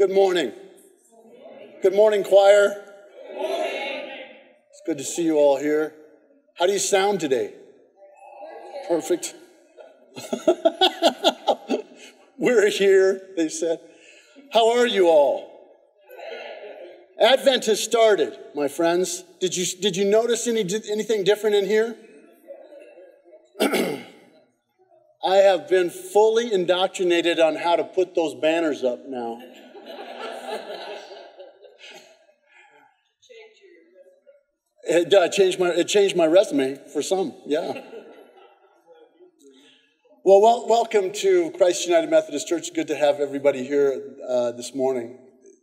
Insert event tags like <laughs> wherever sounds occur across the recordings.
Good morning. Good morning, choir. It's good to see you all here. How do you sound today? Perfect. <laughs> We're here, they said. How are you all? Advent has started, my friends. Did you, did you notice any, anything different in here? <clears throat> I have been fully indoctrinated on how to put those banners up now. It uh, changed my it changed my resume for some, yeah. Well, well, welcome to Christ United Methodist Church. Good to have everybody here uh, this morning.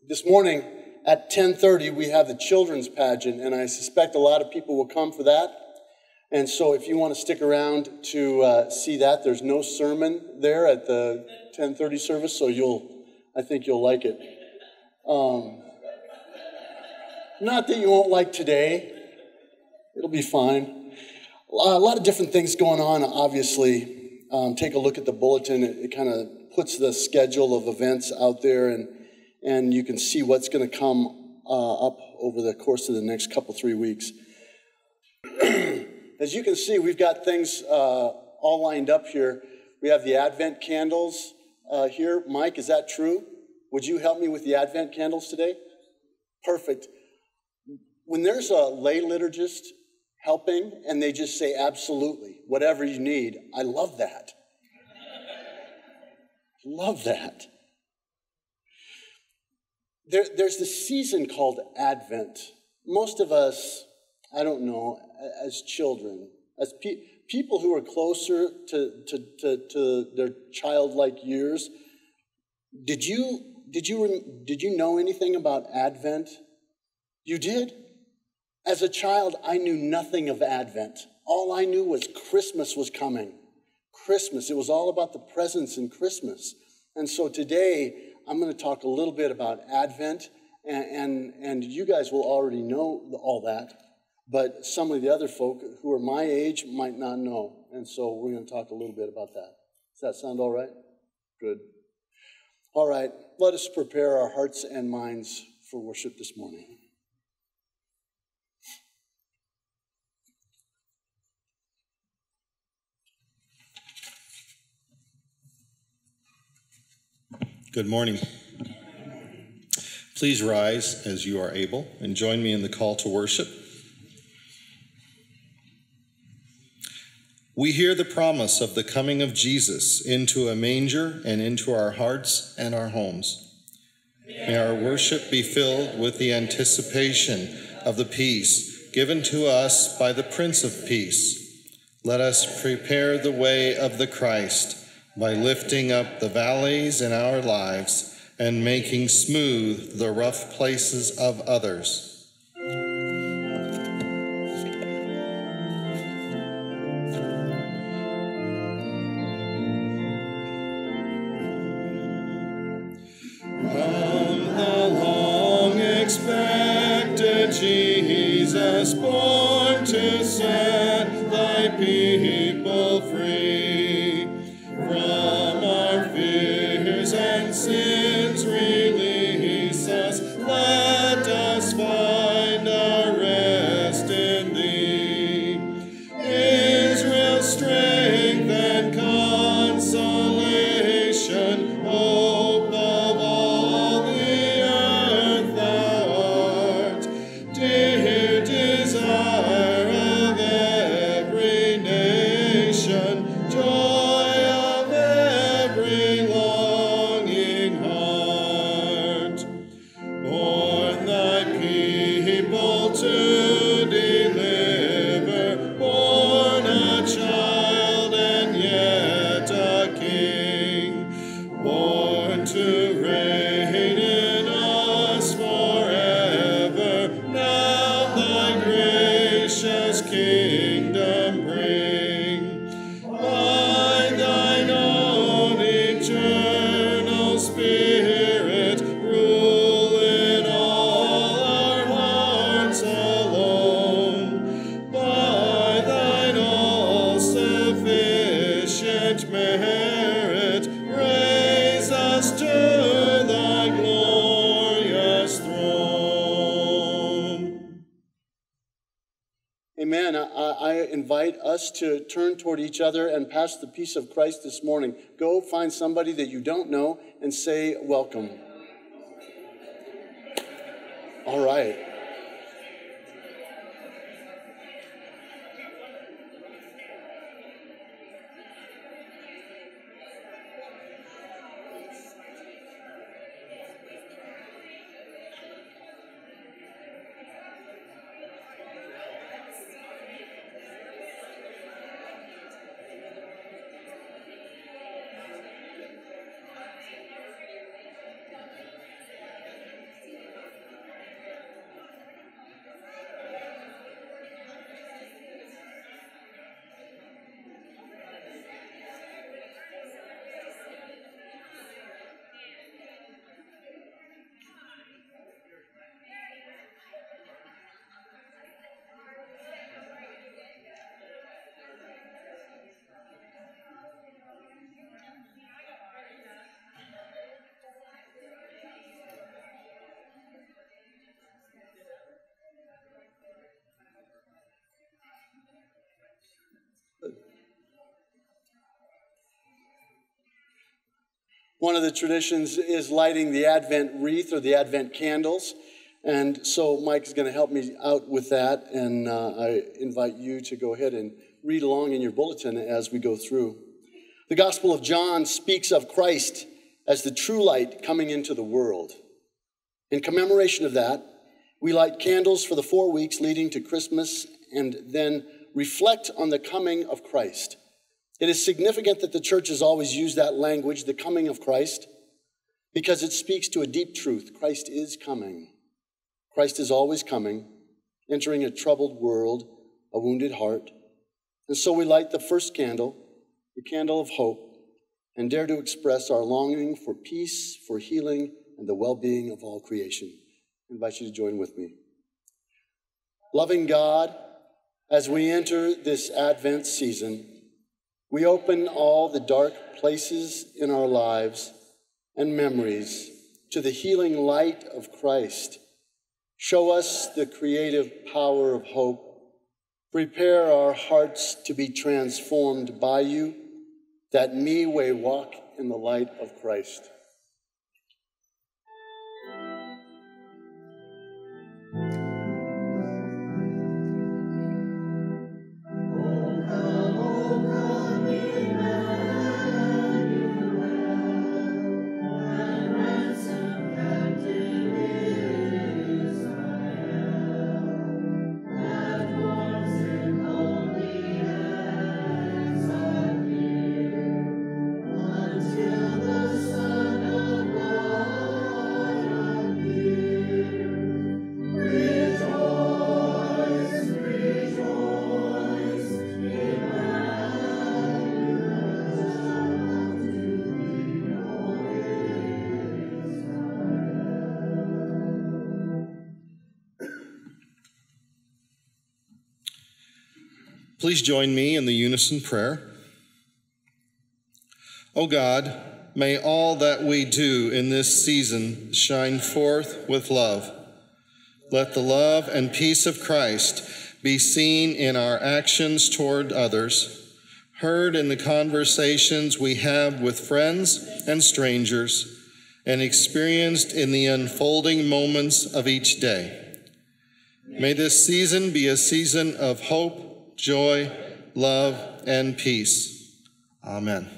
This morning at 10:30 we have the children's pageant, and I suspect a lot of people will come for that. And so, if you want to stick around to uh, see that, there's no sermon there at the 10:30 service, so you'll, I think you'll like it. Um, not that you won't like today; it'll be fine. A lot of different things going on. Obviously, um, take a look at the bulletin. It, it kind of puts the schedule of events out there, and and you can see what's going to come uh, up over the course of the next couple three weeks. <clears throat> As you can see, we've got things uh, all lined up here. We have the Advent candles uh, here. Mike, is that true? Would you help me with the Advent candles today? Perfect. When there's a lay liturgist helping and they just say, absolutely, whatever you need, I love that. love that. There, there's this season called Advent. Most of us, I don't know, as children, as pe- people who are closer to, to, to, to, their childlike years, did you, did, you, did you know anything about Advent? You did? As a child, I knew nothing of Advent. All I knew was Christmas was coming. Christmas. It was all about the presents in Christmas. And so today, I'm going to talk a little bit about Advent, and, and, and you guys will already know all that but some of the other folk who are my age might not know. And so we're going to talk a little bit about that. Does that sound all right? Good. All right, let us prepare our hearts and minds for worship this morning. Good morning. Please rise as you are able and join me in the call to worship. We hear the promise of the coming of Jesus into a manger and into our hearts and our homes. May our worship be filled with the anticipation of the peace given to us by the Prince of Peace. Let us prepare the way of the Christ by lifting up the valleys in our lives and making smooth the rough places of others. To turn toward each other and pass the peace of Christ this morning. Go find somebody that you don't know and say, Welcome. All right. One of the traditions is lighting the Advent wreath or the Advent candles. And so Mike is going to help me out with that. And uh, I invite you to go ahead and read along in your bulletin as we go through. The Gospel of John speaks of Christ as the true light coming into the world. In commemoration of that, we light candles for the four weeks leading to Christmas and then reflect on the coming of Christ. It is significant that the church has always used that language, the coming of Christ, because it speaks to a deep truth. Christ is coming. Christ is always coming, entering a troubled world, a wounded heart. And so we light the first candle, the candle of hope, and dare to express our longing for peace, for healing, and the well being of all creation. I invite you to join with me. Loving God, as we enter this Advent season, we open all the dark places in our lives and memories to the healing light of Christ. Show us the creative power of hope. Prepare our hearts to be transformed by you, that me may walk in the light of Christ. Please join me in the unison prayer. O oh God, may all that we do in this season shine forth with love. Let the love and peace of Christ be seen in our actions toward others, heard in the conversations we have with friends and strangers, and experienced in the unfolding moments of each day. May this season be a season of hope joy, love, and peace. Amen.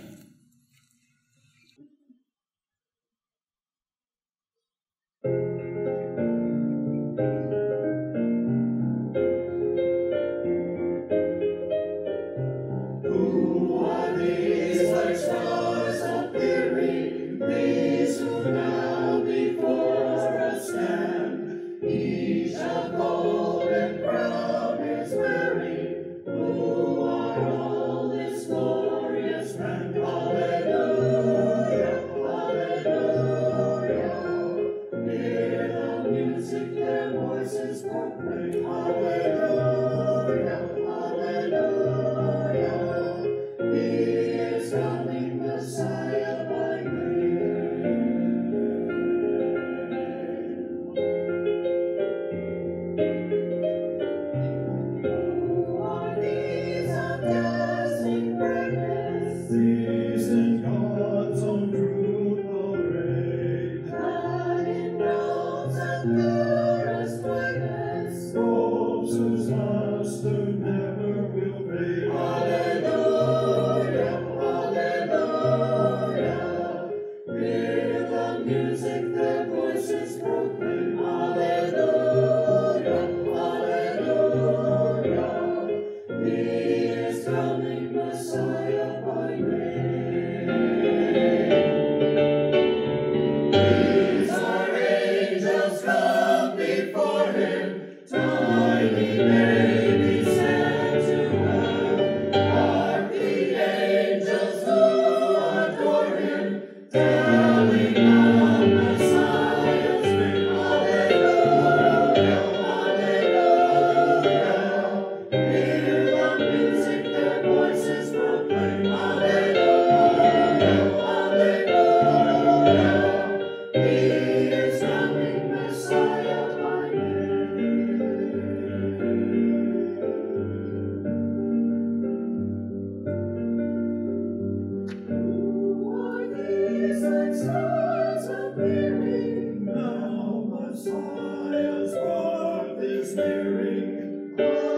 hearing.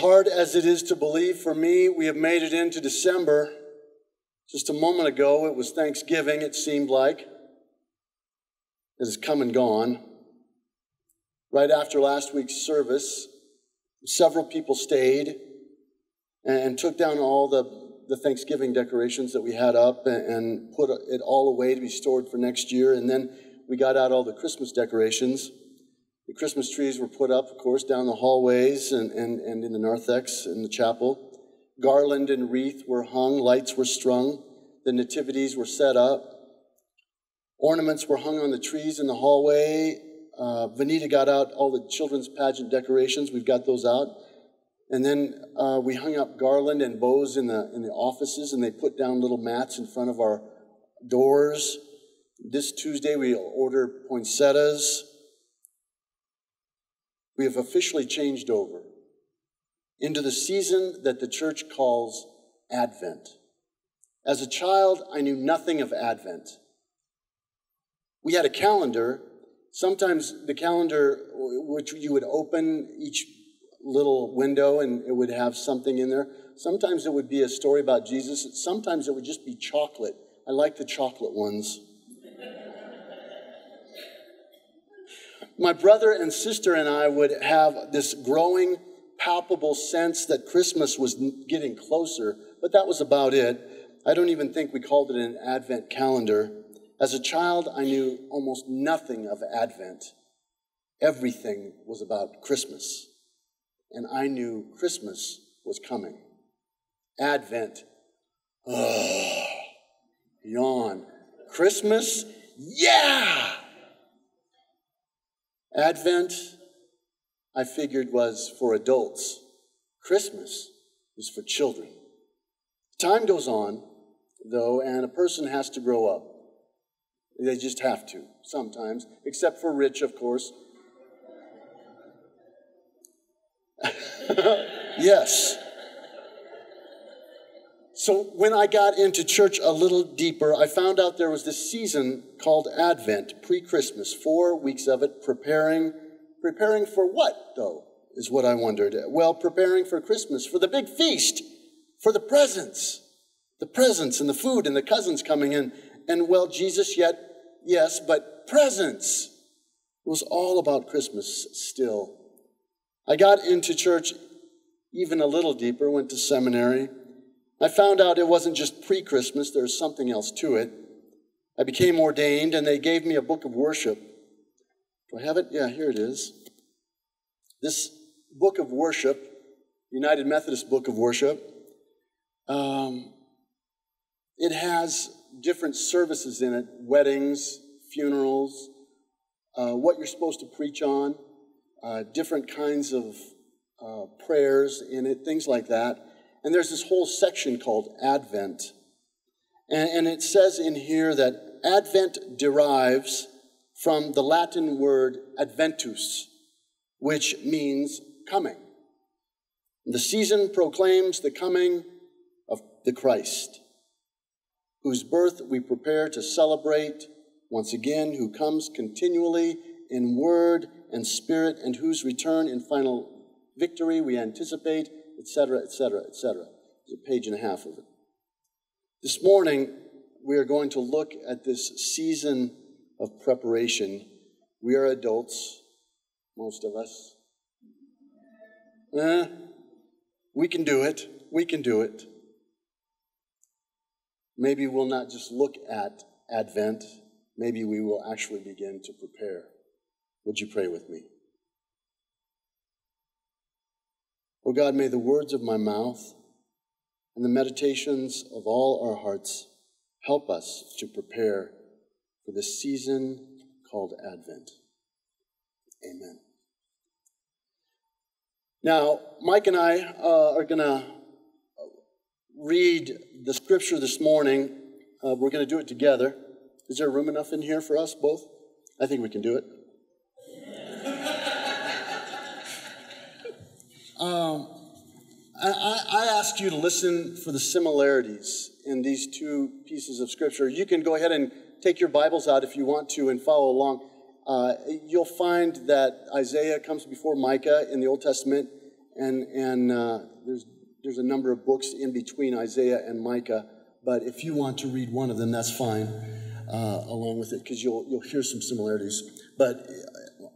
Hard as it is to believe for me, we have made it into December. Just a moment ago, it was Thanksgiving, it seemed like. It has come and gone. Right after last week's service, several people stayed and took down all the, the Thanksgiving decorations that we had up and put it all away to be stored for next year. And then we got out all the Christmas decorations. The Christmas trees were put up, of course, down the hallways and, and, and in the narthex in the chapel. Garland and wreath were hung, lights were strung, the nativities were set up. Ornaments were hung on the trees in the hallway. Uh, Vanita got out all the children's pageant decorations. We've got those out. And then uh, we hung up garland and bows in the, in the offices, and they put down little mats in front of our doors. This Tuesday, we order poinsettias we have officially changed over into the season that the church calls Advent. As a child, I knew nothing of Advent. We had a calendar. Sometimes the calendar, which you would open each little window and it would have something in there. Sometimes it would be a story about Jesus. Sometimes it would just be chocolate. I like the chocolate ones. My brother and sister and I would have this growing, palpable sense that Christmas was getting closer, but that was about it. I don't even think we called it an Advent calendar. As a child, I knew almost nothing of Advent. Everything was about Christmas. And I knew Christmas was coming. Advent. Ugh. Yawn. Christmas? Yeah! Advent, I figured, was for adults. Christmas is for children. Time goes on, though, and a person has to grow up. They just have to, sometimes, except for rich, of course. <laughs> yes. So when I got into church a little deeper, I found out there was this season called Advent, pre-Christmas, four weeks of it, preparing, preparing for what though, is what I wondered. Well, preparing for Christmas, for the big feast, for the presents, the presents and the food and the cousins coming in. And well, Jesus yet, yes, but presents. It was all about Christmas still. I got into church even a little deeper, went to seminary, I found out it wasn't just pre Christmas, there's something else to it. I became ordained, and they gave me a book of worship. Do I have it? Yeah, here it is. This book of worship, United Methodist Book of Worship, um, it has different services in it weddings, funerals, uh, what you're supposed to preach on, uh, different kinds of uh, prayers in it, things like that. And there's this whole section called Advent. And, and it says in here that Advent derives from the Latin word adventus, which means coming. The season proclaims the coming of the Christ, whose birth we prepare to celebrate once again, who comes continually in word and spirit, and whose return in final victory we anticipate etc., etc., etc. There's a page and a half of it. This morning, we are going to look at this season of preparation. We are adults, most of us. Eh, we can do it. We can do it. Maybe we'll not just look at Advent, maybe we will actually begin to prepare. Would you pray with me? O God, may the words of my mouth and the meditations of all our hearts help us to prepare for the season called Advent. Amen. Now, Mike and I uh, are going to read the scripture this morning. Uh, we're going to do it together. Is there room enough in here for us both? I think we can do it. Um, I, I ask you to listen for the similarities in these two pieces of scripture. You can go ahead and take your Bibles out if you want to and follow along. Uh, you'll find that Isaiah comes before Micah in the Old Testament, and, and uh, there's, there's a number of books in between Isaiah and Micah. But if you want to read one of them, that's fine, uh, along with it, because you'll, you'll hear some similarities. But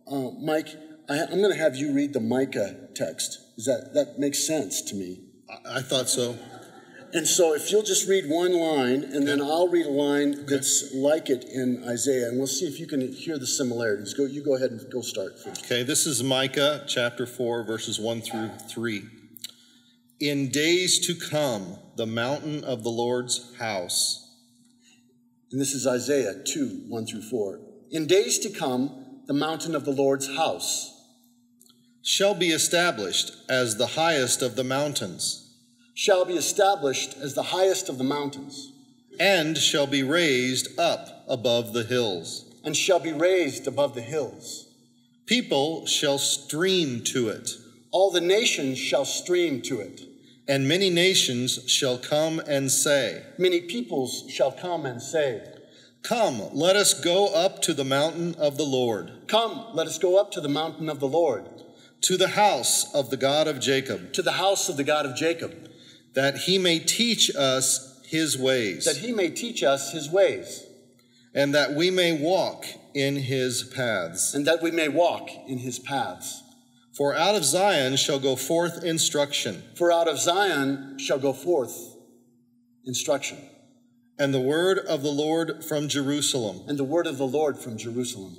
uh, Mike, I, I'm going to have you read the Micah text. Is that, that makes sense to me. I, I thought so. And so if you'll just read one line, and then I'll read a line that's like it in Isaiah, and we'll see if you can hear the similarities. Go, you go ahead and go start first. Okay, this is Micah chapter 4, verses 1 through 3. In days to come, the mountain of the Lord's house. And this is Isaiah 2, 1 through 4. In days to come, the mountain of the Lord's house shall be established as the highest of the mountains shall be established as the highest of the mountains, and shall be raised up above the hills, and shall be raised above the hills. People shall stream to it, all the nations shall stream to it. And many nations shall come and say, Many peoples shall come and say, Come, let us go up to the mountain of the Lord. Come, let us go up to the mountain of the Lord. To the house of the God of Jacob. To the house of the God of Jacob that he may teach us his ways. That he may teach us his ways. And that we may walk in his paths. And that we may walk in his paths. For out of Zion shall go forth instruction. For out of Zion shall go forth instruction. And the word of the Lord from Jerusalem. And the word of the Lord from Jerusalem.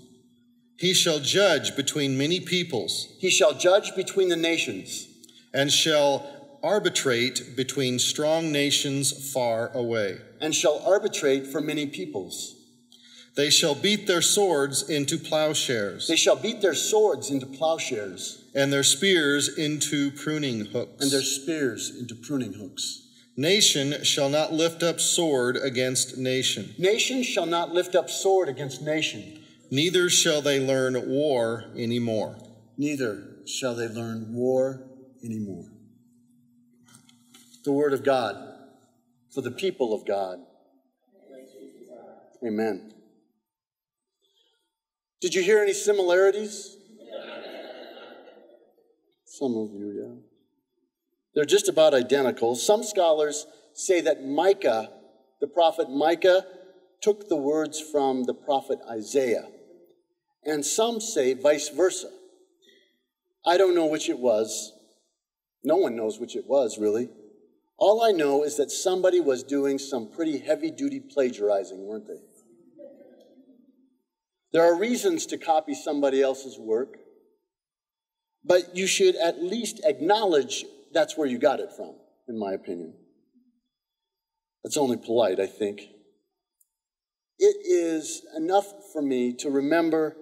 He shall judge between many peoples. He shall judge between the nations. And shall arbitrate between strong nations far away. And shall arbitrate for many peoples. They shall beat their swords into plowshares. They shall beat their swords into plowshares. And their spears into pruning hooks. And their spears into pruning hooks. Nation shall not lift up sword against nation. Nation shall not lift up sword against nation. Neither shall they learn war anymore. Neither shall they learn war anymore the Word of God for the people of God. Amen. Did you hear any similarities? Some of you, yeah. They're just about identical. Some scholars say that Micah, the prophet Micah, took the words from the prophet Isaiah. And some say vice versa. I don't know which it was. No one knows which it was, really. All I know is that somebody was doing some pretty heavy duty plagiarizing, weren't they? There are reasons to copy somebody else's work, but you should at least acknowledge that's where you got it from, in my opinion. That's only polite, I think. It is enough for me to remember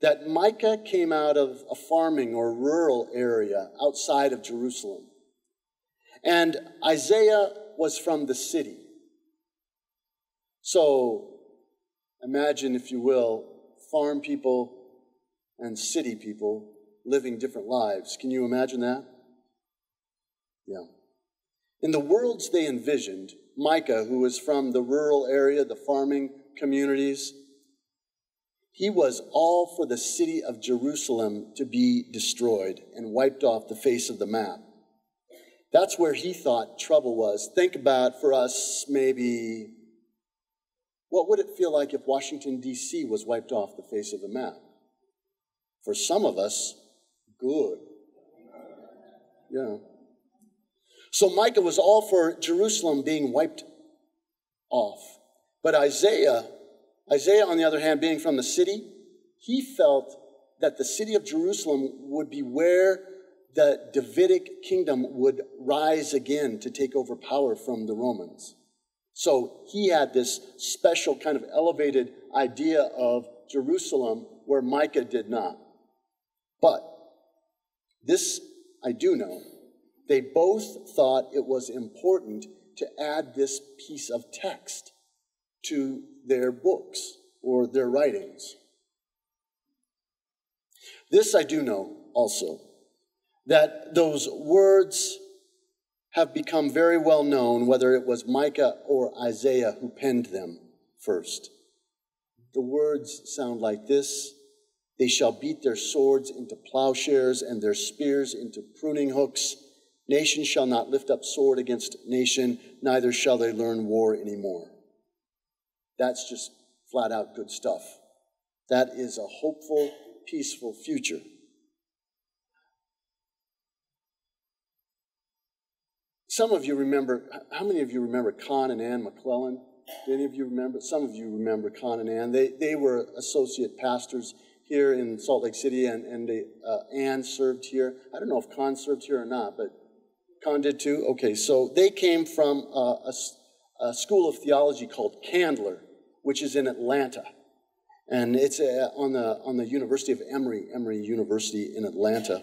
that Micah came out of a farming or rural area outside of Jerusalem. And Isaiah was from the city. So imagine, if you will, farm people and city people living different lives. Can you imagine that? Yeah. In the worlds they envisioned, Micah, who was from the rural area, the farming communities, he was all for the city of Jerusalem to be destroyed and wiped off the face of the map. That's where he thought trouble was. Think about for us, maybe, what would it feel like if Washington, D.C. was wiped off the face of the map? For some of us, good. Yeah. So Micah was all for Jerusalem being wiped off. But Isaiah, Isaiah, on the other hand, being from the city, he felt that the city of Jerusalem would be where the Davidic kingdom would rise again to take over power from the Romans. So he had this special kind of elevated idea of Jerusalem where Micah did not. But this I do know. They both thought it was important to add this piece of text to their books or their writings. This I do know also that those words have become very well known, whether it was Micah or Isaiah who penned them first. The words sound like this They shall beat their swords into plowshares and their spears into pruning hooks. Nation shall not lift up sword against nation, neither shall they learn war anymore. That's just flat out good stuff. That is a hopeful, peaceful future. Some of you remember, how many of you remember Con and Ann McClellan? Do any of you remember? Some of you remember Con and Ann. They, they were associate pastors here in Salt Lake City, and, and they, uh, Ann served here. I don't know if Con served here or not, but Con did too? Okay, so they came from uh, a, a, school of theology called Candler, which is in Atlanta. And it's uh, on, the, on the University of Emory, Emory University in Atlanta.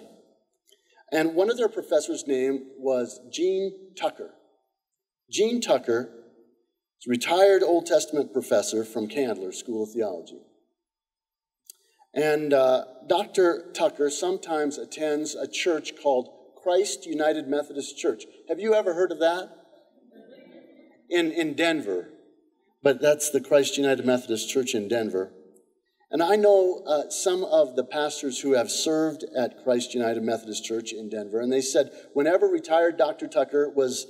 And one of their professors' name was Gene Tucker. Gene Tucker is a retired Old Testament professor from Candler School of Theology. And uh, Dr. Tucker sometimes attends a church called Christ United Methodist Church. Have you ever heard of that? In, in Denver. But that's the Christ United Methodist Church in Denver. And I know uh, some of the pastors who have served at Christ United Methodist Church in Denver, and they said whenever retired Dr. Tucker was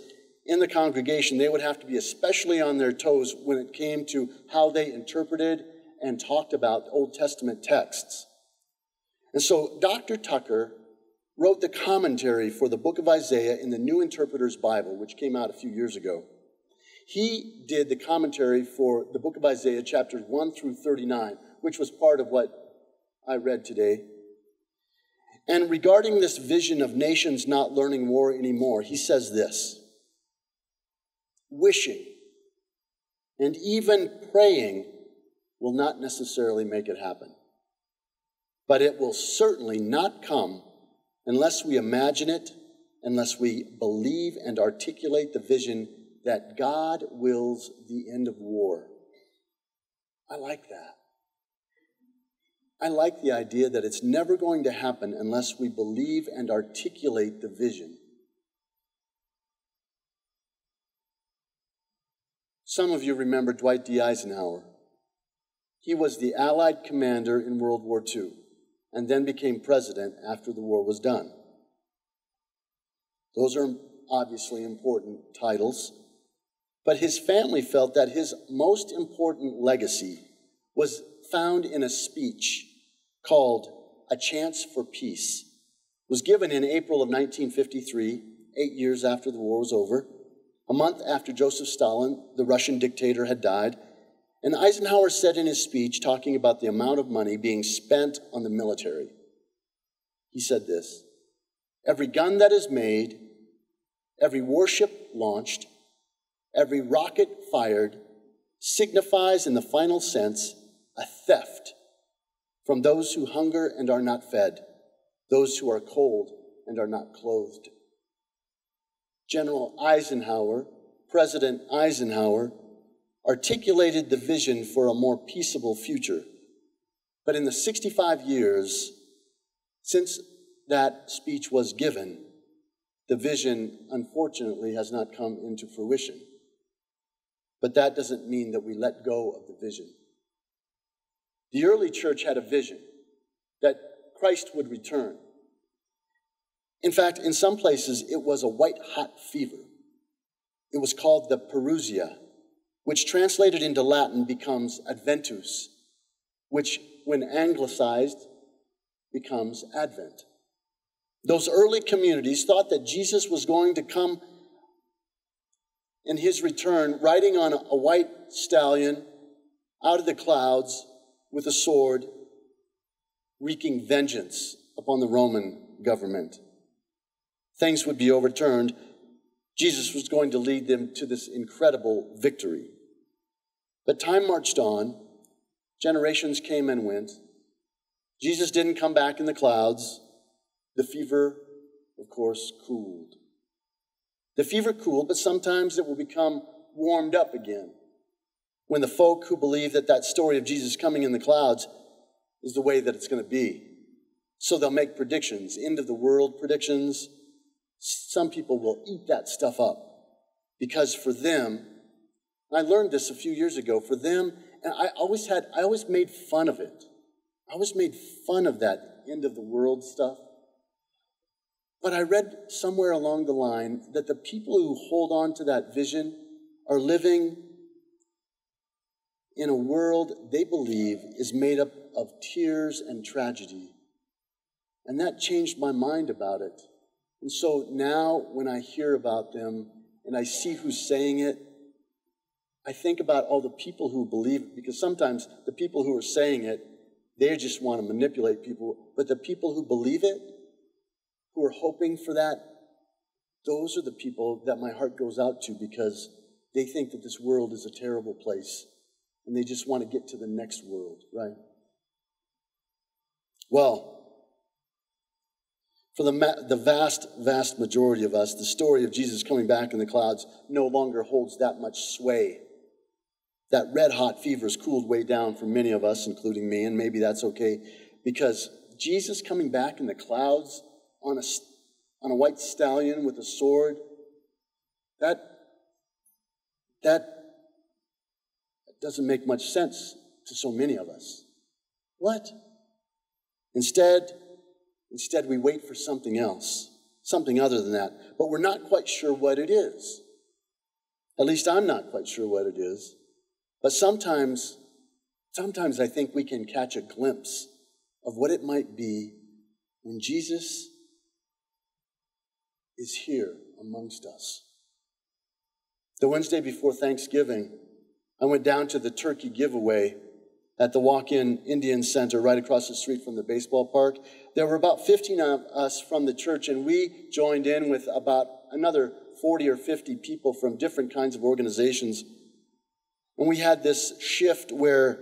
in the congregation, they would have to be especially on their toes when it came to how they interpreted and talked about Old Testament texts. And so Dr. Tucker wrote the commentary for the book of Isaiah in the New Interpreter's Bible, which came out a few years ago. He did the commentary for the book of Isaiah, chapters 1 through 39 which was part of what I read today. And regarding this vision of nations not learning war anymore, he says this wishing and even praying will not necessarily make it happen. But it will certainly not come unless we imagine it, unless we believe and articulate the vision that God wills the end of war. I like that. I like the idea that it's never going to happen unless we believe and articulate the vision. Some of you remember Dwight D. Eisenhower. He was the Allied commander in World War II and then became president after the war was done. Those are obviously important titles, but his family felt that his most important legacy was found in a speech called A Chance for Peace was given in April of 1953, eight years after the war was over, a month after Joseph Stalin, the Russian dictator, had died. And Eisenhower said in his speech, talking about the amount of money being spent on the military, he said this Every gun that is made, every warship launched, every rocket fired signifies, in the final sense, a theft from those who hunger and are not fed, those who are cold and are not clothed. General Eisenhower, President Eisenhower, articulated the vision for a more peaceable future. But in the 65 years since that speech was given, the vision, unfortunately, has not come into fruition. But that doesn't mean that we let go of the vision. The early church had a vision that Christ would return. In fact, in some places, it was a white hot fever. It was called the Parousia, which translated into Latin becomes Adventus, which, when anglicized, becomes Advent. Those early communities thought that Jesus was going to come in his return riding on a white stallion out of the clouds with a sword, wreaking vengeance upon the Roman government. Things would be overturned. Jesus was going to lead them to this incredible victory. But time marched on, generations came and went. Jesus didn't come back in the clouds. The fever, of course, cooled. The fever cooled, but sometimes it will become warmed up again when the folk who believe that that story of Jesus coming in the clouds is the way that it's going to be. So they'll make predictions, end of the world predictions. Some people will eat that stuff up because for them, I learned this a few years ago, for them, and I always had, I always made fun of it. I was made fun of that end of the world stuff. But I read somewhere along the line that the people who hold on to that vision are living in a world they believe is made up of tears and tragedy. And that changed my mind about it. And so now when I hear about them and I see who's saying it, I think about all the people who believe it, because sometimes the people who are saying it, they just want to manipulate people. But the people who believe it, who are hoping for that, those are the people that my heart goes out to because they think that this world is a terrible place and they just want to get to the next world, right? Well, for the, ma- the vast, vast majority of us, the story of Jesus coming back in the clouds no longer holds that much sway. That red hot fever has cooled way down for many of us, including me, and maybe that's okay because Jesus coming back in the clouds on a, on a white stallion with a sword, that, that doesn't make much sense to so many of us. What? Instead, instead we wait for something else, something other than that, but we're not quite sure what it is. At least I'm not quite sure what it is. But sometimes, sometimes I think we can catch a glimpse of what it might be when Jesus is here amongst us. The Wednesday before Thanksgiving, I went down to the turkey giveaway at the Walk In Indian Center right across the street from the baseball park. There were about 15 of us from the church, and we joined in with about another 40 or 50 people from different kinds of organizations. And we had this shift where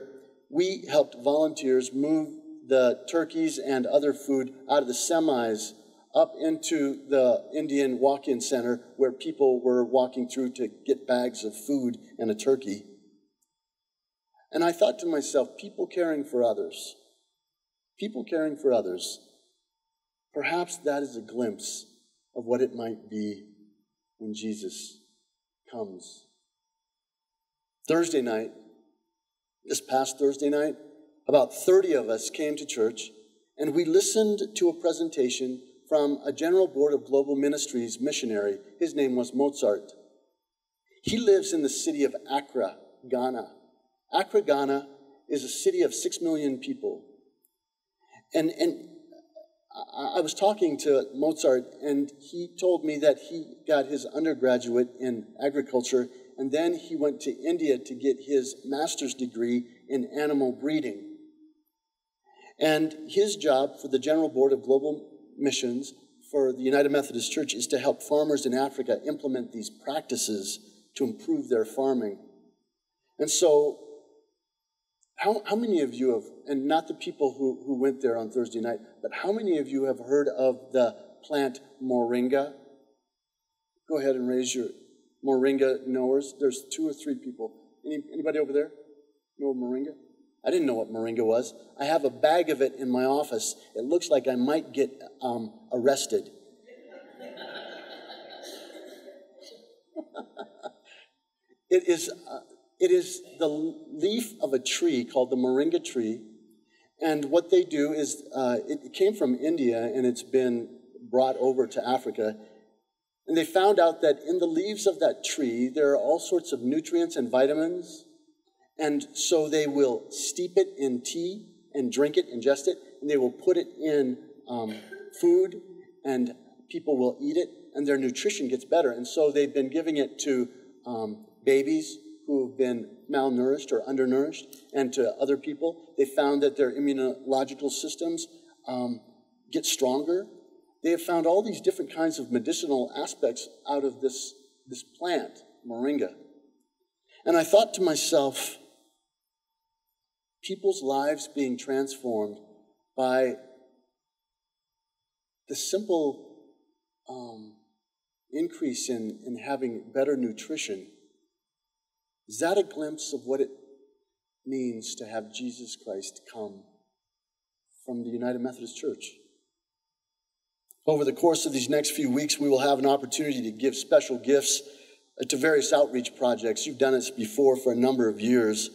we helped volunteers move the turkeys and other food out of the semis up into the Indian walk in center where people were walking through to get bags of food and a turkey. And I thought to myself, people caring for others, people caring for others, perhaps that is a glimpse of what it might be when Jesus comes. Thursday night, this past Thursday night, about 30 of us came to church and we listened to a presentation from a General Board of Global Ministries missionary. His name was Mozart. He lives in the city of Accra, Ghana. Accra, Ghana is a city of six million people. And, and I was talking to Mozart, and he told me that he got his undergraduate in agriculture, and then he went to India to get his master's degree in animal breeding. And his job for the General Board of Global Missions for the United Methodist Church is to help farmers in Africa implement these practices to improve their farming. And so how, how many of you have, and not the people who, who went there on Thursday night, but how many of you have heard of the plant moringa? Go ahead and raise your moringa knowers. There's two or three people. Any, anybody over there know moringa? I didn't know what moringa was. I have a bag of it in my office. It looks like I might get um, arrested. <laughs> it is uh, it is the leaf of a tree called the moringa tree. And what they do is, uh, it came from India and it's been brought over to Africa. And they found out that in the leaves of that tree, there are all sorts of nutrients and vitamins. And so they will steep it in tea and drink it, ingest it, and they will put it in um, food, and people will eat it, and their nutrition gets better. And so they've been giving it to um, babies who have been malnourished or undernourished and to other people. They found that their immunological systems um, get stronger. They have found all these different kinds of medicinal aspects out of this, this plant, moringa. And I thought to myself, people's lives being transformed by the simple um, increase in, in having better nutrition is that a glimpse of what it means to have Jesus Christ come from the United Methodist Church? Over the course of these next few weeks, we will have an opportunity to give special gifts to various outreach projects. You've done this before for a number of years.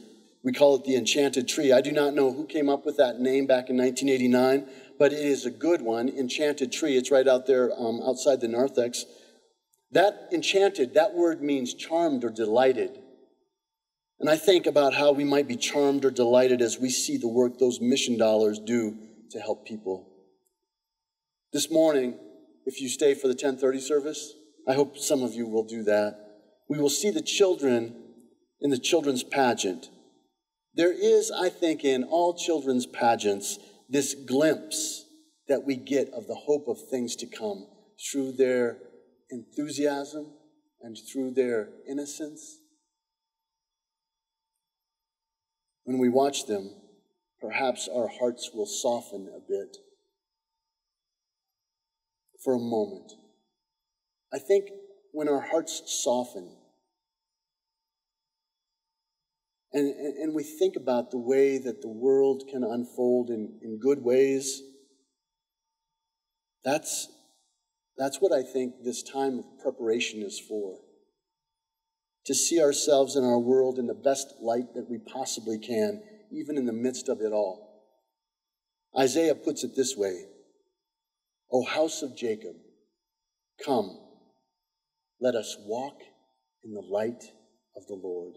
We call it the enchanted tree. I do not know who came up with that name back in 1989, but it is a good one, enchanted tree. It's right out there um, outside the narthex. That enchanted, that word means charmed or delighted. And I think about how we might be charmed or delighted as we see the work those mission dollars do to help people. This morning, if you stay for the 1030 service, I hope some of you will do that. We will see the children in the children's pageant. There is, I think, in all children's pageants, this glimpse that we get of the hope of things to come through their enthusiasm and through their innocence. When we watch them, perhaps our hearts will soften a bit for a moment. I think when our hearts soften and, and, and, we think about the way that the world can unfold in, in good ways, that's, that's what I think this time of preparation is for. To see ourselves and our world in the best light that we possibly can, even in the midst of it all. Isaiah puts it this way O house of Jacob, come, let us walk in the light of the Lord.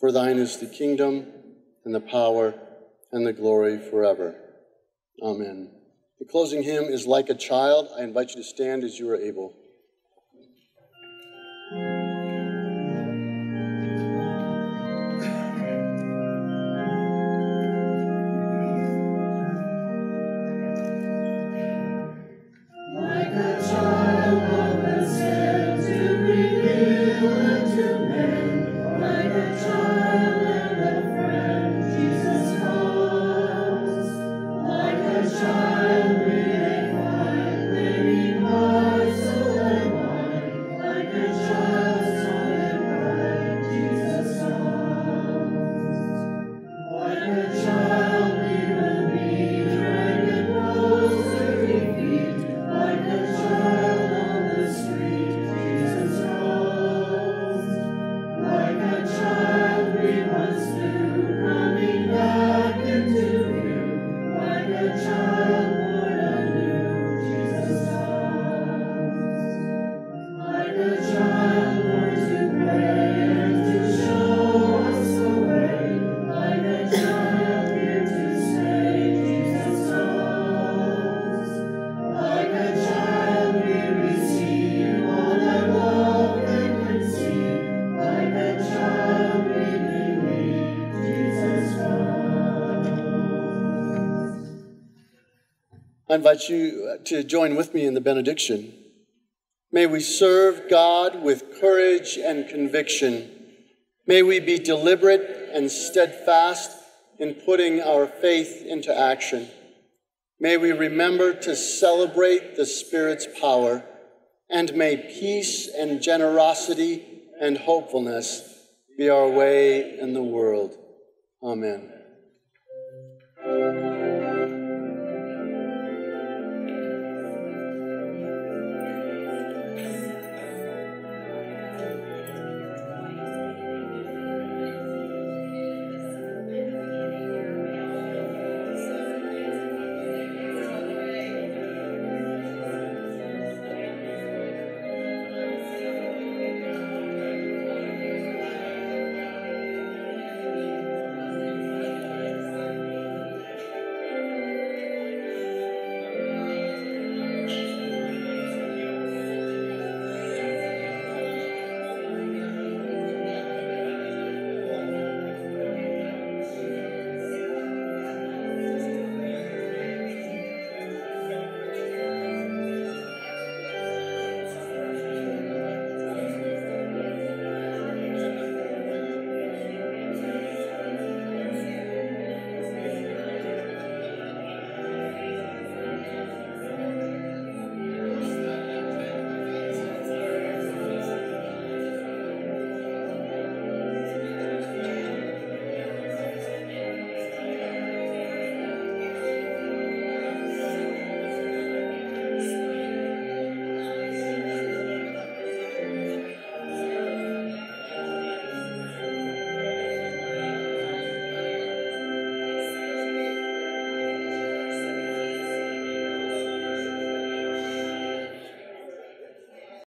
For thine is the kingdom, and the power, and the glory forever. Amen. The closing hymn is Like a Child. I invite you to stand as you are able. Invite you uh, to join with me in the benediction. May we serve God with courage and conviction. May we be deliberate and steadfast in putting our faith into action. May we remember to celebrate the Spirit's power, and may peace and generosity and hopefulness be our way in the world. Amen.